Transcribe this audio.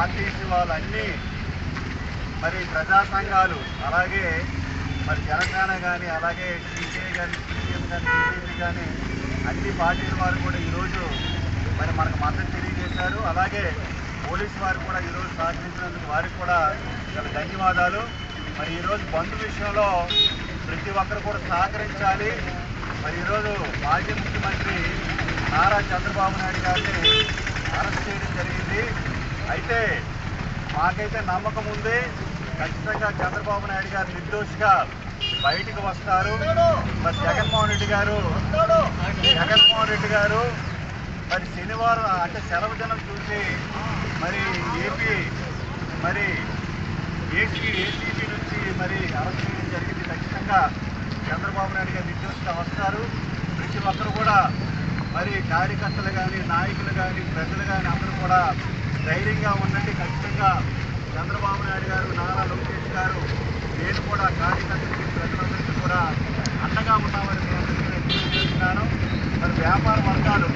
RTC వాళ్ళన్నీ మరి ప్రజా సంఘాలు అలాగే మరి జనసేన కానీ అలాగే టీసీ కానీ సిపిఎం కానీ బీజేపీ కానీ అన్ని పార్టీల వారు కూడా ఈరోజు మరి మనకు మద్దతు తెలియజేశారు. అలాగే పోలీసు వారు కూడా ఈరోజు సహకరించినందుకు వారికి కూడా చాలా ధన్యవాదాలు. మరి ఈరోజు బంధు విషయంలో ప్రతి ఒక్కరు కూడా సహకరించాలి. మరి ఈరోజు మాజీ ముఖ్యమంత్రి నారా చంద్రబాబు నాయుడు గారిని అరెస్ట్ చేయడం జరిగింది. అయితే మాకైతే నమ్మకం ఉంది. ఖచ్చితంగా చంద్రబాబు నాయుడు గారు నిర్దోషిగా బయటికి వస్తారు. మరి జగన్మోహన్ రెడ్డి గారు జగన్మోహన్ రెడ్డి గారు మరి శనివారం అంటే సెలవు దినం చూసి మరి ఏపీ మరి ఏసీ ఏసీబీ నుంచి మరి అరెస్ట్ చేయడం జరిగింది. ఖచ్చితంగా చంద్రబాబు నాయుడు గారు నిర్దోషిగా వస్తారు. ప్రతి ఒక్కరు కూడా మరి కార్యకర్తలు కానీ నాయకులు కానీ ప్రజలు కానీ అందరూ కూడా ధైర్యంగా ఉండండి. ఖచ్చితంగా చంద్రబాబు నాయుడు గారు నారా లోకేష్ గారు నేను కూడా కార్యకర్తలకి ప్రజలందరికీ కూడా అండగా ఉన్నామని నేను తెలియజేస్తున్నాను. మరి వ్యాపార వర్గాలు